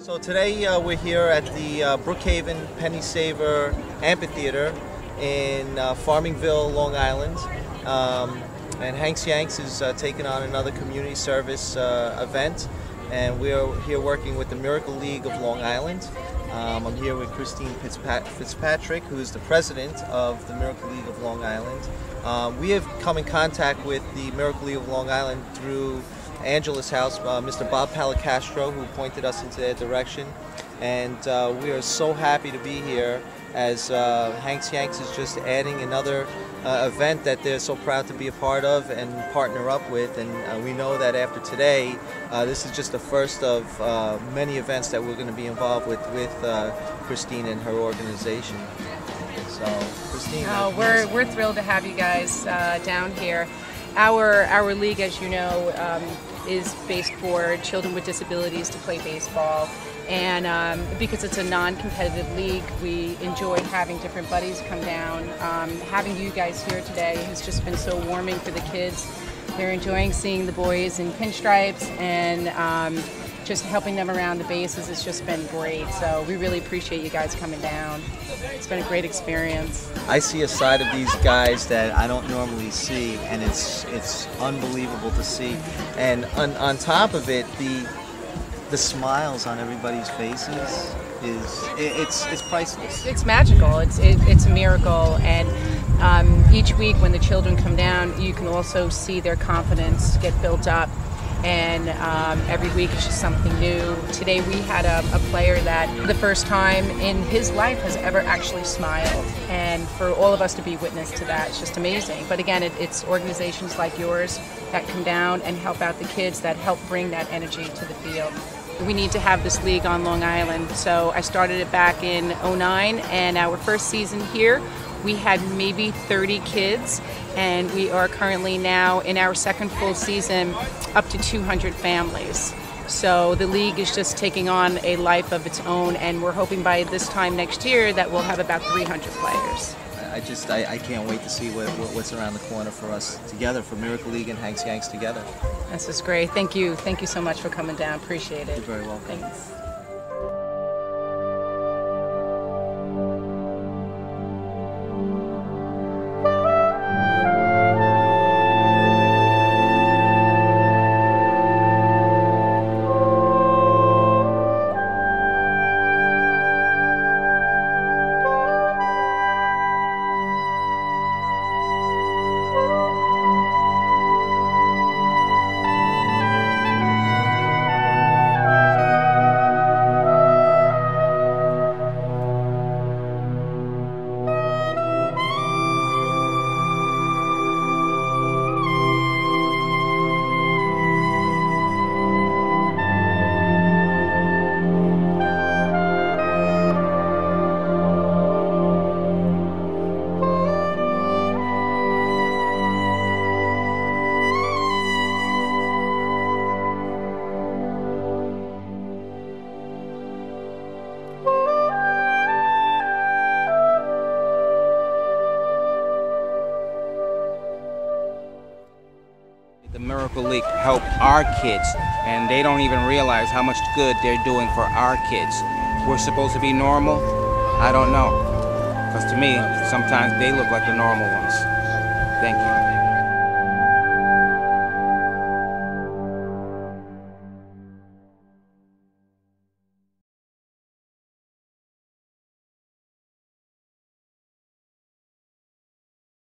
So today uh, we're here at the uh, Brookhaven Penny Saver Amphitheater in uh, Farmingville, Long Island. Um, and Hanks Yanks is uh, taking on another community service uh, event. And we're here working with the Miracle League of Long Island. Um, I'm here with Christine Fitzpatrick, who is the president of the Miracle League of Long Island. Um, we have come in contact with the Miracle League of Long Island through Angela's house, uh, Mr. Bob Palacastro, who pointed us into their direction. And uh, we are so happy to be here as uh, Hanks Yanks is just adding another uh, event that they're so proud to be a part of and partner up with. And uh, we know that after today, uh, this is just the first of many events that we're going to be involved with with Christine and her organization. So, Christine. Oh, we're, we're thrilled to have you guys down here. Our, our league, as you know, um, is based for children with disabilities to play baseball. And um, because it's a non-competitive league, we enjoy having different buddies come down. Um, having you guys here today has just been so warming for the kids. They're enjoying seeing the boys in pinstripes and um, just helping them around the bases has just been great. So we really appreciate you guys coming down. It's been a great experience. I see a side of these guys that I don't normally see, and it's it's unbelievable to see. And on, on top of it, the the smiles on everybody's faces is it, it's it's priceless. It's magical. It's it, it's a miracle, and um, each week when the children come down, you can also see their confidence get built up and um, every week it's just something new. Today we had a, a, player that the first time in his life has ever actually smiled, and for all of us to be witness to that, it's just amazing. But again, it, it's organizations like yours that come down and help out the kids that help bring that energy to the field. We need to have this league on Long Island, so I started it back in 09, and our first season here we had maybe 30 kids, and we are currently now in our second full season up to 200 families. So the league is just taking on a life of its own, and we're hoping by this time next year that we'll have about 300 players. I just I, I can't wait to see what, what's around the corner for us together, for Miracle League and Hanks Yanks together. This is great. Thank you. Thank you so much for coming down. Appreciate it. You're very welcome. Thanks. Miracle League help our kids, and they don't even realize how much good they're doing for our kids. We're supposed to be normal? I don't know. Because to me, sometimes they look like the normal ones. Thank you.